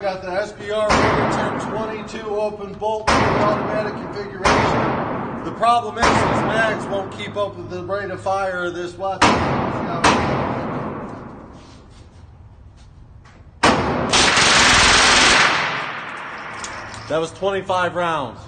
Got the SBR 22 open bolt automatic configuration. The problem is these mags won't keep up with the rate of fire of this weapon. That was 25 rounds.